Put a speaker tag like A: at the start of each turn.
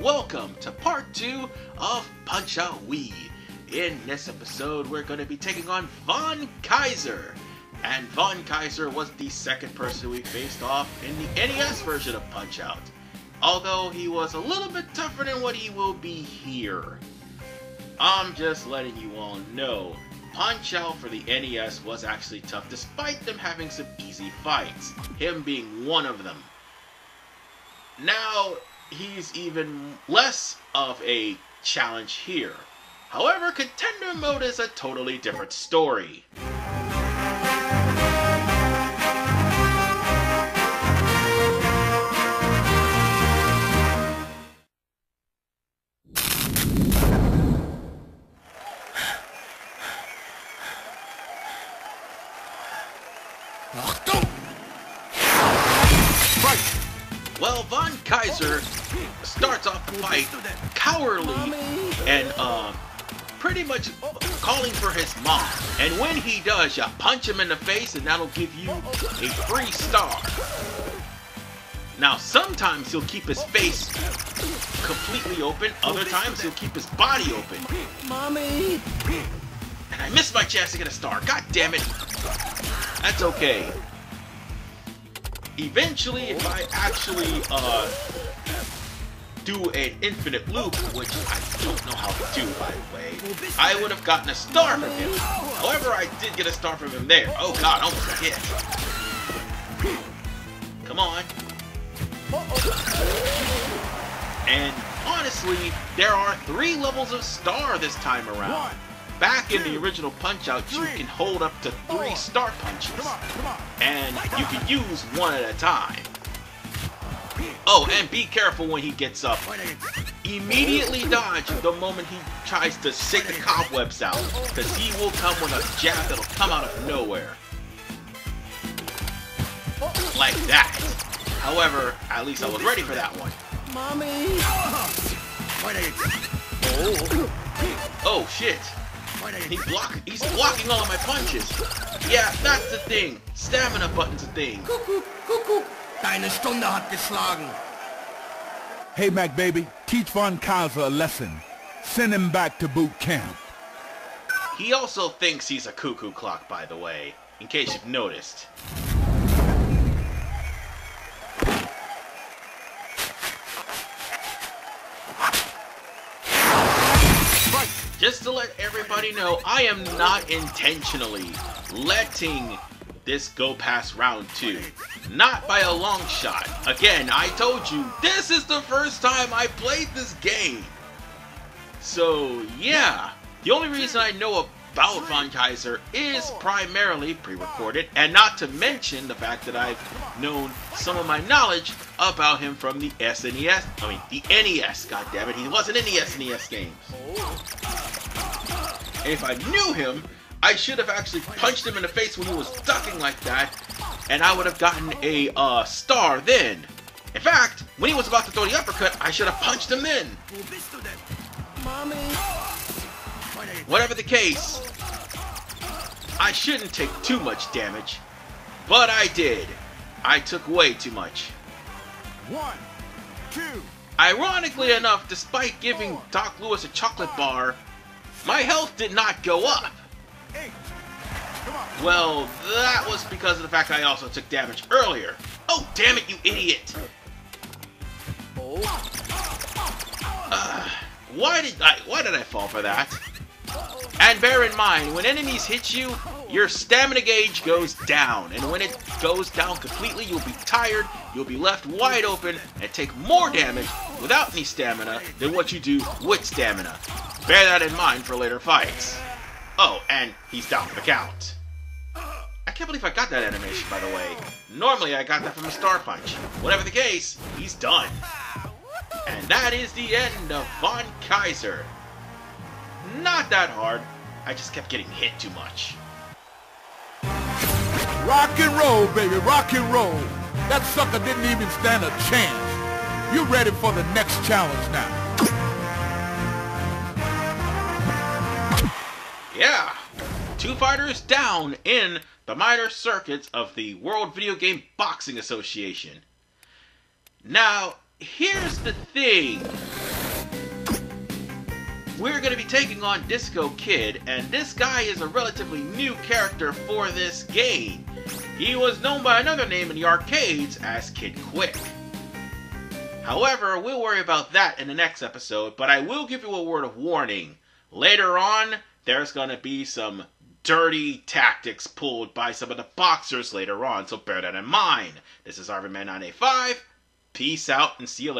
A: welcome to part two of Punch Out Wii. In this episode, we're going to be taking on Von Kaiser. And Von Kaiser was the second person we faced off in the NES version of Punch Out. Although he was a little bit tougher than what he will be here. I'm just letting you all know, Punch Out for the NES was actually tough despite them having some easy fights, him being one of them. Now, he's even less of a challenge here. However, Contender Mode is a totally different story.
B: Achtung!
A: Well, Von Kaiser starts off the fight cowardly and uh, pretty much calling for his mom. And when he does, you punch him in the face and that'll give you a free star. Now, sometimes he'll keep his face completely open, other times he'll keep his body open.
B: Mommy!
A: And I missed my chance to get a star. God damn it. That's okay. Eventually, if I actually uh, do an infinite loop, which I don't know how to do, by the way, I would have gotten a star from him. However, I did get a star from him there. Oh god, almost hit. Come on. And honestly, there are three levels of star this time around. Back in the original Punch-Out, you can hold up to three star punches. And you can use one at a time. Oh, and be careful when he gets up. Immediately dodge the moment he tries to shake the cobwebs out, because he will come with a jab that'll come out of nowhere. Like that. However, at least I was ready for that one.
B: Mommy!
A: Oh, Oh shit. He block he's blocking all of my punches. Yeah, that's the thing. Stamina button's a thing.
B: Kuckuck, Kuckuck! Deine Stunde hat geschlagen!
C: Hey, Mac baby, teach Von Kaiser a lesson. Send him back to boot camp.
A: He also thinks he's a cuckoo clock, by the way, in case you've noticed. Just to let everybody know, I am not intentionally letting this go past round two. Not by a long shot. Again, I told you, this is the first time I played this game. So, yeah. The only reason I know about Von Kaiser is primarily pre-recorded, and not to mention the fact that I've known some of my knowledge about him from the SNES, I mean, the NES, goddammit, he wasn't in the SNES games. And if I knew him, I should have actually punched him in the face when he was ducking like that, and I would have gotten a uh, star then. In fact, when he was about to throw the uppercut, I should have punched him then. Whatever the case, I shouldn't take too much damage, but I did. I took way too much.
C: One, two,
A: Ironically enough, despite giving Doc Louis a chocolate bar, my health did not go up.
C: eight. Come on.
A: Well, that was because of the fact I also took damage earlier. Oh, damn it, you idiot! Uh, why did I why did I fall for that? And bear in mind, when enemies hit you, your stamina gauge goes down, and when it goes down completely, you'll be tired, you'll be left wide open, and take more damage without any stamina than what you do with stamina. Bear that in mind for later fights. Oh, and he's down for the count. I can't believe I got that animation, by the way. Normally, I got that from a Star Punch. Whatever the case, he's done. And that is the end of Von Kaiser. Not that hard. I just kept getting hit too much.
C: Rock and roll, baby, rock and roll. That sucker didn't even stand a chance. You ready for the next challenge now?
A: Fighters down in the minor circuits of the World Video Game Boxing Association. Now, here's the thing. We're going to be taking on Disco Kid, and this guy is a relatively new character for this game. He was known by another name in the arcades as Kid Quick. However, we'll worry about that in the next episode, but I will give you a word of warning. Later on, there's going to be some dirty tactics pulled by some of the boxers later on, so bear that in mind. This is RVMan 985. Peace out and see you later.